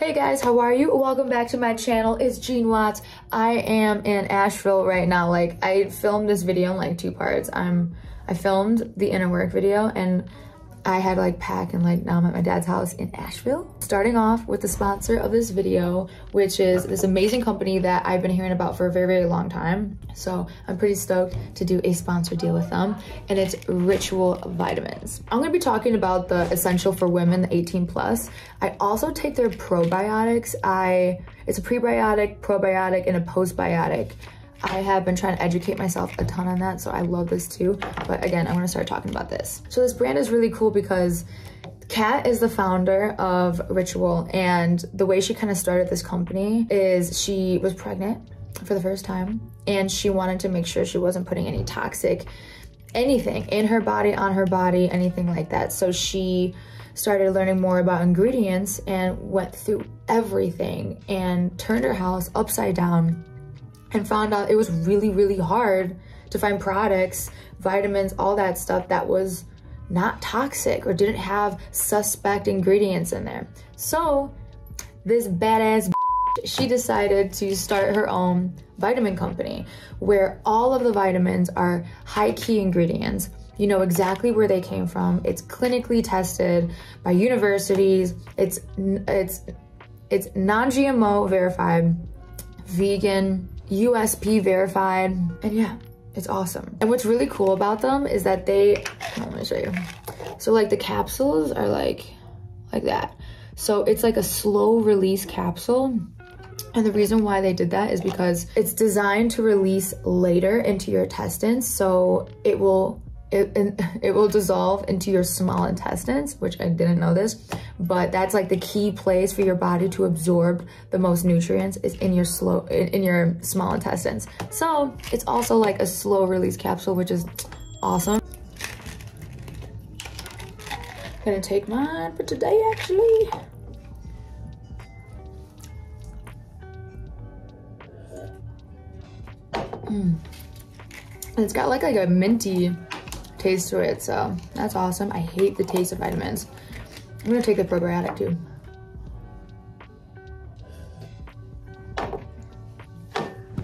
Hey guys, how are you? Welcome back to my channel. It's Jean Watts. I am in Asheville right now. Like I filmed this video in like two parts. I'm I filmed the inner work video and I had to like pack and like now I'm at my dad's house in Asheville. Starting off with the sponsor of this video, which is this amazing company that I've been hearing about for a very, very long time. So I'm pretty stoked to do a sponsor deal with them and it's Ritual Vitamins. I'm gonna be talking about the essential for women, the 18 plus. I also take their probiotics. I, it's a prebiotic, probiotic, and a postbiotic. I have been trying to educate myself a ton on that, so I love this too. But again, I'm gonna start talking about this. So this brand is really cool because Kat is the founder of Ritual, and the way she kind of started this company is she was pregnant for the first time, and she wanted to make sure she wasn't putting any toxic anything in her body, on her body, anything like that. So she started learning more about ingredients and went through everything and turned her house upside down and found out it was really, really hard to find products, vitamins, all that stuff that was not toxic or didn't have suspect ingredients in there. So this badass she decided to start her own vitamin company where all of the vitamins are high key ingredients. You know exactly where they came from. It's clinically tested by universities. It's it's it's non-GMO verified, vegan, USP verified, and yeah, it's awesome. And what's really cool about them is that they, let me show you. So like the capsules are like, like that. So it's like a slow release capsule. And the reason why they did that is because it's designed to release later into your intestines. So it will it, it will dissolve into your small intestines, which I didn't know this, but that's like the key place for your body to absorb the most nutrients is in your slow, in, your small intestines. So it's also like a slow release capsule, which is awesome. Gonna take mine for today, actually. Mm. It's got like, like a minty taste to it, so that's awesome. I hate the taste of vitamins. I'm gonna take the probiotic too.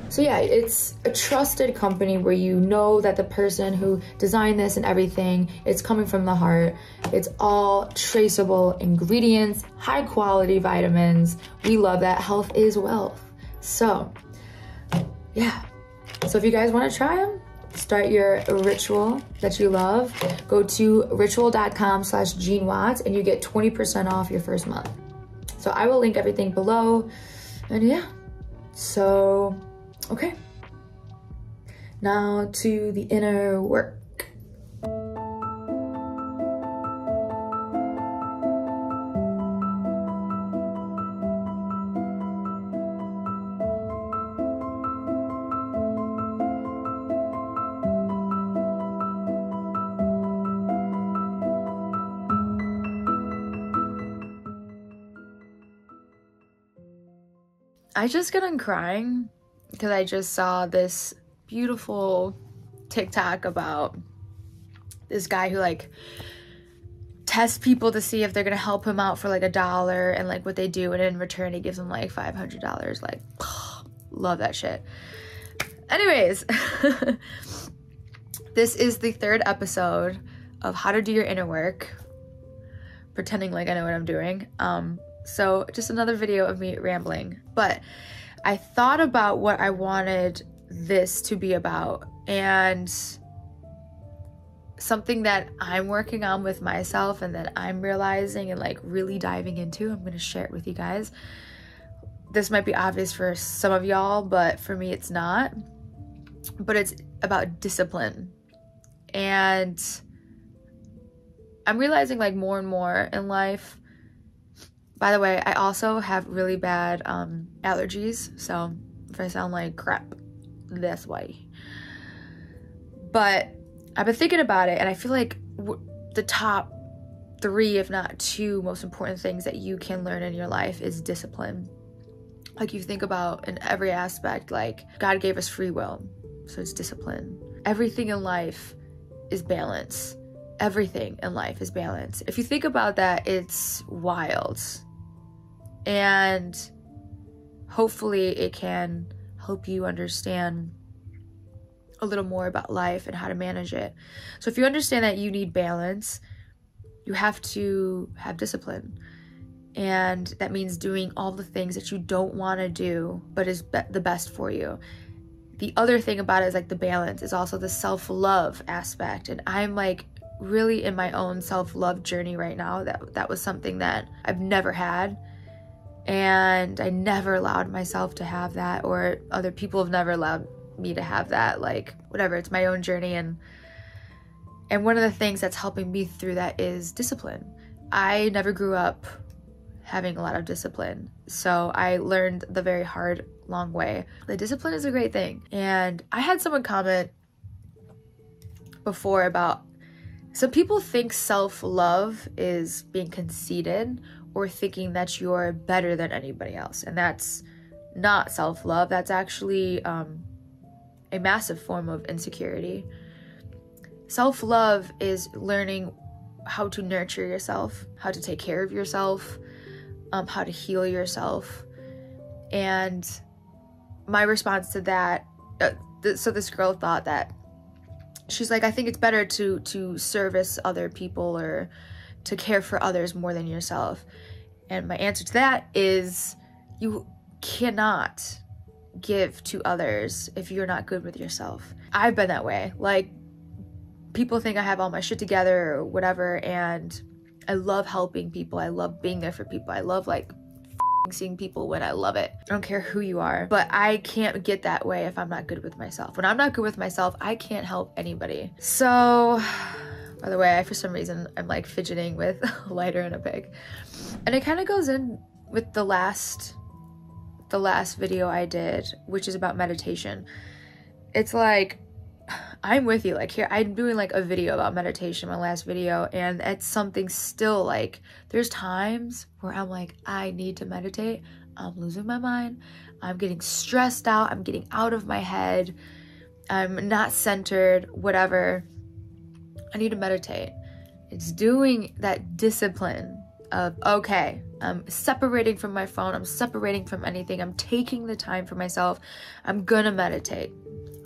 So yeah, it's a trusted company where you know that the person who designed this and everything, it's coming from the heart. It's all traceable ingredients, high quality vitamins. We love that. Health is wealth. So yeah. So if you guys wanna try them, start your ritual that you love, go to ritual.com slash Jean Watts and you get 20% off your first month. So I will link everything below. And yeah, so, okay. Now to the inner work. I just got on crying because I just saw this beautiful TikTok about this guy who like tests people to see if they're gonna help him out for like a dollar and like what they do and in return he gives them like $500 like love that shit. Anyways this is the third episode of how to do your inner work. Pretending like I know what I'm doing. Um so just another video of me rambling. But I thought about what I wanted this to be about and something that I'm working on with myself and that I'm realizing and like really diving into. I'm going to share it with you guys. This might be obvious for some of y'all, but for me it's not. But it's about discipline. And I'm realizing like more and more in life by the way, I also have really bad um, allergies, so if I sound like crap, that's why. But I've been thinking about it, and I feel like the top three, if not two, most important things that you can learn in your life is discipline. Like you think about in every aspect, like God gave us free will, so it's discipline. Everything in life is balance. Everything in life is balance. If you think about that, it's wild And hopefully, it can help you understand a little more about life and how to manage it. So, if you understand that you need balance, you have to have discipline. And that means doing all the things that you don't want to do, but is be- the best for you. The other thing about it is like the balance is also the self love aspect. And I'm like really in my own self love journey right now. That, that was something that I've never had. And I never allowed myself to have that, or other people have never allowed me to have that. Like, whatever, it's my own journey. And and one of the things that's helping me through that is discipline. I never grew up having a lot of discipline. So I learned the very hard, long way. The discipline is a great thing. And I had someone comment before about some people think self love is being conceited or thinking that you're better than anybody else. And that's not self love, that's actually um, a massive form of insecurity. Self love is learning how to nurture yourself, how to take care of yourself, um, how to heal yourself. And my response to that, uh, th- so this girl thought that she's like, I think it's better to to service other people or to care for others more than yourself. And my answer to that is, you cannot give to others if you're not good with yourself. I've been that way. Like people think I have all my shit together or whatever and I love helping people. I love being there for people. I love like seeing people when I love it. I don't care who you are, but I can't get that way if I'm not good with myself. When I'm not good with myself, I can't help anybody. So, by the way, I for some reason I'm like fidgeting with a lighter and a pig. And it kind of goes in with the last the last video I did, which is about meditation. It's like I'm with you. Like here, I'm doing like a video about meditation, my last video, and it's something still like there's times where I'm like, I need to meditate. I'm losing my mind. I'm getting stressed out. I'm getting out of my head. I'm not centered, whatever. I need to meditate. It's doing that discipline of, okay, I'm separating from my phone. I'm separating from anything. I'm taking the time for myself. I'm gonna meditate.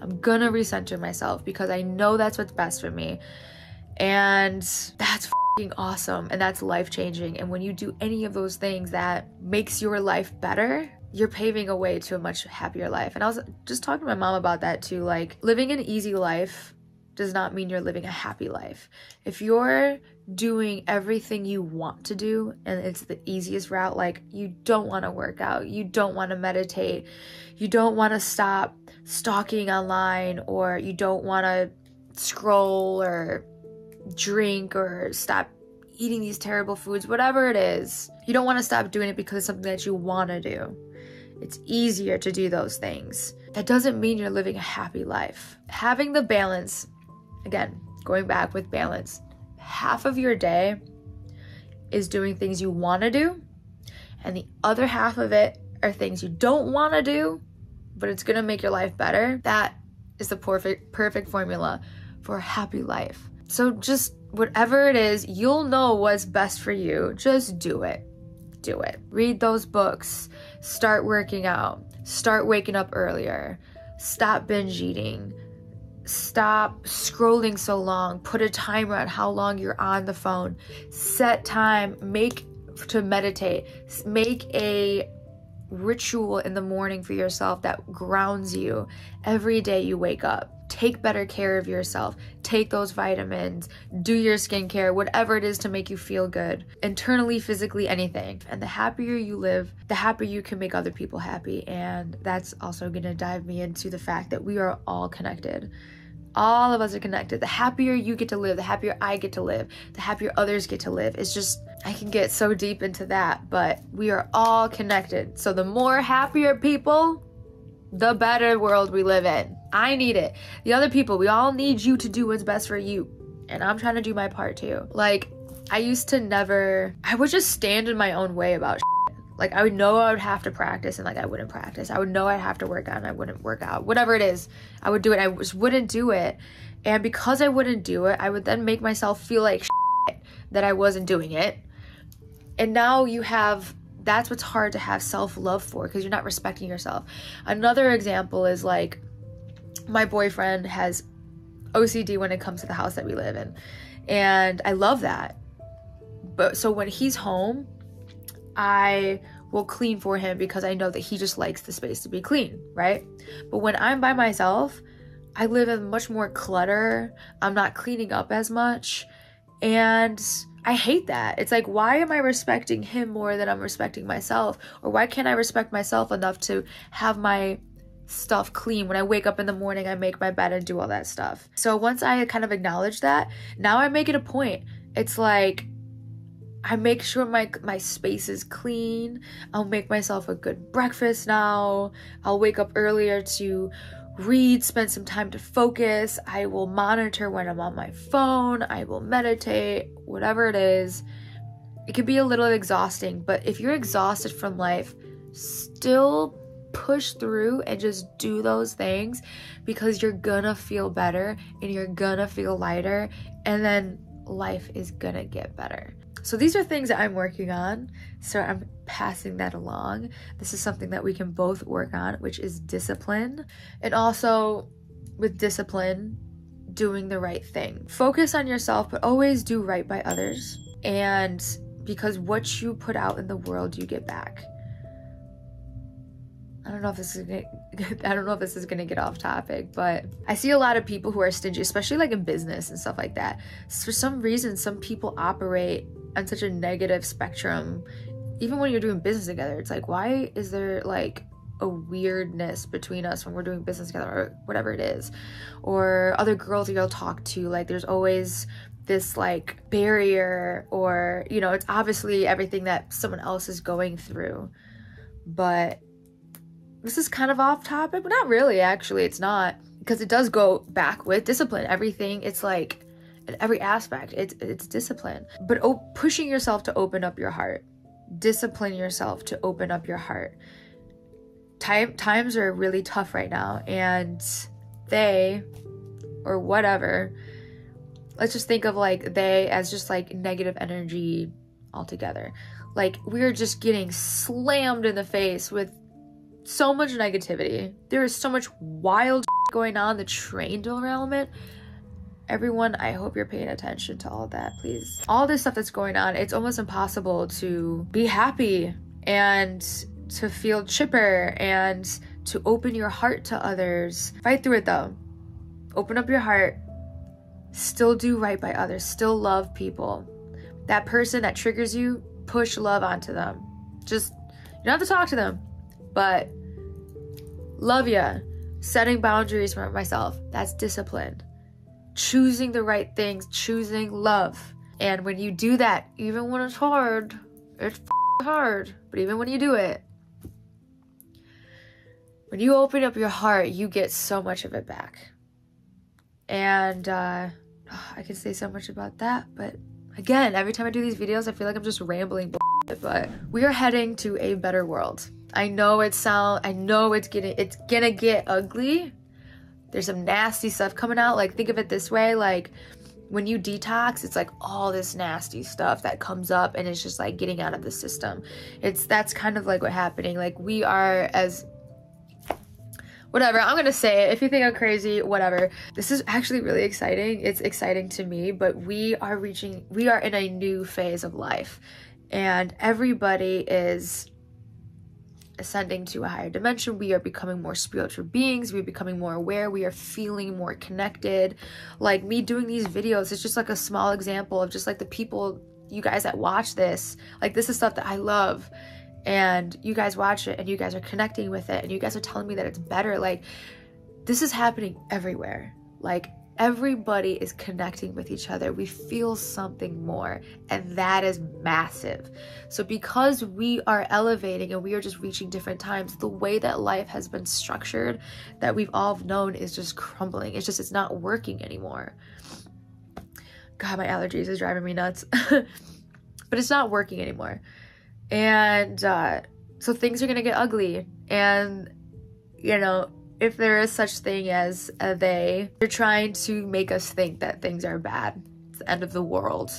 I'm gonna recenter myself because I know that's what's best for me. And that's awesome and that's life changing. And when you do any of those things that makes your life better, you're paving a way to a much happier life. And I was just talking to my mom about that too. Like, living an easy life does not mean you're living a happy life. If you're doing everything you want to do and it's the easiest route, like you don't want to work out, you don't want to meditate, you don't want to stop stalking online, or you don't want to scroll or drink or stop eating these terrible foods, whatever it is, you don't want to stop doing it because it's something that you want to do. It's easier to do those things. That doesn't mean you're living a happy life. Having the balance, again, going back with balance, half of your day is doing things you want to do, and the other half of it are things you don't want to do, but it's going to make your life better. That is the perfect perfect formula for a happy life. So just whatever it is, you'll know what's best for you. Just do it. Do it. Read those books. Start working out. Start waking up earlier. Stop binge eating. Stop scrolling so long. Put a timer on how long you're on the phone. Set time. Make to meditate. Make a ritual in the morning for yourself that grounds you every day you wake up take better care of yourself. Take those vitamins, do your skincare, whatever it is to make you feel good, internally, physically, anything. And the happier you live, the happier you can make other people happy. And that's also to dive me into the fact that we are all connected. All of us are connected. The happier you get to live, the happier I get to live, the happier others get to live. It's just, I can get so deep into that, but we are all connected. So the more happier people, the better world we live in. I need it. The other people, we all need you to do what's best for you. And I'm trying to do my part too. Like, I used to never, I would just stand in my own way about. Like, I would know I would have to practice and like I wouldn't practice. I would know I'd have to work out and I wouldn't work out. Whatever it is, I would do it. I just wouldn't do it. And because I wouldn't do it, I would then make myself feel like that I wasn't doing it. And now you have that's what's hard to have self-love for because you're not respecting yourself another example is like my boyfriend has ocd when it comes to the house that we live in and i love that but so when he's home i will clean for him because i know that he just likes the space to be clean right but when i'm by myself i live in much more clutter i'm not cleaning up as much and I hate that. It's like, why am I respecting him more than I'm respecting myself? Or why can't I respect myself enough to have my stuff clean? When I wake up in the morning, I make my bed and do all that stuff. So once I kind of acknowledge that, now I make it a point. It's like, I make sure my my space is clean. I'll make myself a good breakfast now. I'll wake up earlier to read, spend some time to focus. I will monitor when I'm on my phone. I will meditate, whatever it is. It can be a little exhausting, but if you're exhausted from life, still push through and just do those things because you're gonna feel better and you're gonna feel lighter, and then life is gonna get better. So these are things that I'm working on. So I'm passing that along. This is something that we can both work on, which is discipline. And also with discipline, doing the right thing. Focus on yourself, but always do right by others. And because what you put out in the world, you get back. I don't know if this is gonna, I don't know if this is gonna get off topic, but I see a lot of people who are stingy, especially like in business and stuff like that. For some reason, some people operate on such a negative spectrum even when you're doing business together it's like why is there like a weirdness between us when we're doing business together or whatever it is? Or other girls you'll talk to like there's always this like barrier or you know it's obviously everything that someone else is going through. But this is kind of off topic but not really actually it's not because it does go back with discipline everything. It's like every aspect. It's it's discipline, but oh, pushing yourself to open up your heart, discipline yourself to open up your heart. Time times are really tough right now, and they or whatever. Let's just think of like they as just like negative energy altogether. Like we're just getting slammed in the face with so much negativity. There is so much wild going on, the train derailment everyone i hope you're paying attention to all that please. All this stuff that's going on it's almost impossible to be happy and to feel chipper and to open your heart to others. Fight through it though. Open up your heart. Still do right by others. Still love people. That person that triggers you push love onto them. Just you don't have to talk to them but love ya. Setting boundaries for myself. That's discipline choosing the right things, choosing love. And when you do that, even when it's hard, it's hard, but even when you do it, when you open up your heart, you get so much of it back. And uh, I can say so much about that, but again, every time I do these videos, I feel like I'm just rambling. But we are heading to a better world. I know it sound. I know it's getting. It's gonna get ugly there's some nasty stuff coming out. Like, think of it this way like, when you detox, it's like all this nasty stuff that comes up and it's just like getting out of the system. It's that's kind of like what happening. Like, we are as whatever i'm gonna say it if you think i'm crazy whatever this is actually really exciting it's exciting to me but we are reaching we are in a new phase of life and everybody is ascending to a higher dimension. We are becoming more spiritual beings. We're becoming more aware. We are feeling more connected. Like me doing these videos, it's just like a small example of just like the people, you guys that watch this. Like this is stuff that I love. And you guys watch it and you guys are connecting with it and you guys are telling me that it's better. Like this is happening everywhere. Like everybody is connecting with each other. We feel something more, and that is massive. So, because we are elevating and we are just reaching different times, the way that life has been structured that we've all known is just crumbling. It's just, it's not working anymore. God, my allergies is driving me nuts. but it's not working anymore. And uh, so things are going to get ugly. And, you know, if there is such thing as a they, they're trying to make us think that things are bad. It's the end of the world.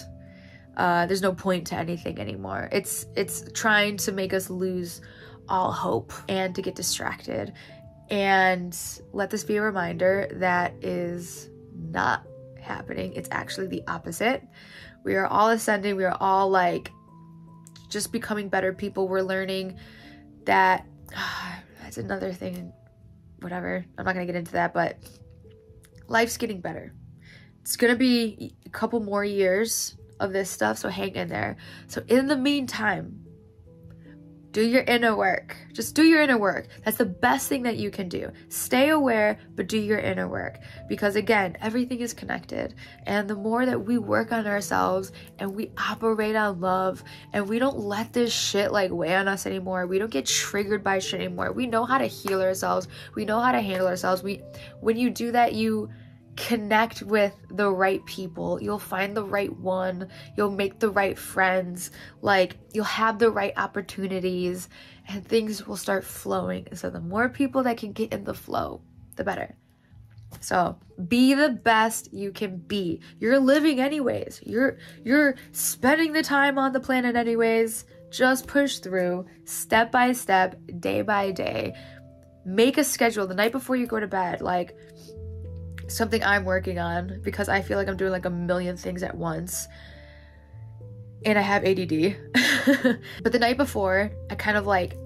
uh, there's no point to anything anymore. It's it's trying to make us lose all hope and to get distracted. And let this be a reminder that is not happening. It's actually the opposite. We are all ascending. We are all like just becoming better people. We're learning that that's another thing. Whatever. I'm not going to get into that, but life's getting better. It's going to be a couple more years of this stuff, so hang in there. So, in the meantime, do your inner work. Just do your inner work. That's the best thing that you can do. Stay aware, but do your inner work. Because again, everything is connected. And the more that we work on ourselves and we operate on love and we don't let this shit like weigh on us anymore, we don't get triggered by shit anymore. We know how to heal ourselves. We know how to handle ourselves. We when you do that, you connect with the right people. You'll find the right one. You'll make the right friends. Like, you'll have the right opportunities and things will start flowing. So, the more people that can get in the flow, the better. So, be the best you can be. You're living anyways. You're you're spending the time on the planet anyways. Just push through step by step, day by day. Make a schedule the night before you go to bed. Like something I'm working on because I feel like I'm doing like a million things at once. And I have ADD. but the night before, I kind of like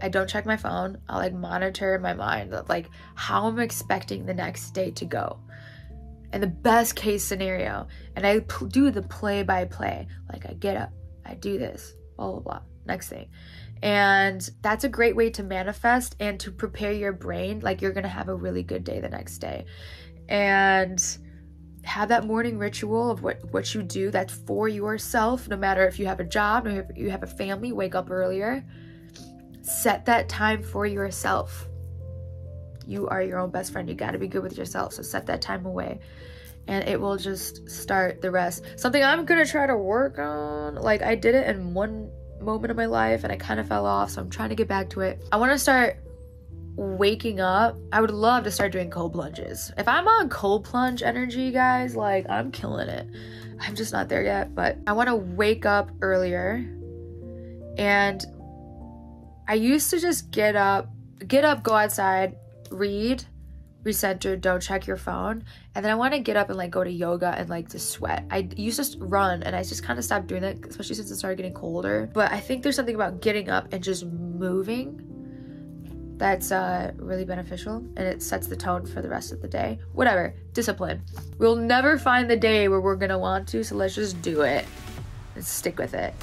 I don't check my phone. I'll like monitor my mind like how I'm expecting the next day to go. And the best case scenario. And I pl- do the play by play. Like I get up, I do this, blah blah blah. Next thing. And that's a great way to manifest and to prepare your brain like you're going to have a really good day the next day and have that morning ritual of what what you do that's for yourself no matter if you have a job or if you have a family wake up earlier. Set that time for yourself. You are your own best friend. You got to be good with yourself so set that time away and it will just start the rest. Something i'm gonna try to work on like i did it in one moment of my life and i kind of fell off so i'm trying to get back to it. I want to start waking up, I would love to start doing cold plunges. If I'm on cold plunge energy, guys, like I'm killing it. I'm just not there yet, but I want to wake up earlier. And I used to just get up, get up, go outside, read, recenter, don't check your phone. And then I want to get up and like go to yoga and like to sweat. I used to run and I just kind of stopped doing that, especially since it started getting colder. But I think there's something about getting up and just moving that's uh, really beneficial and it sets the tone for the rest of the day. Whatever, discipline. We'll never find the day where we're gonna want to, so let's just do it and stick with it.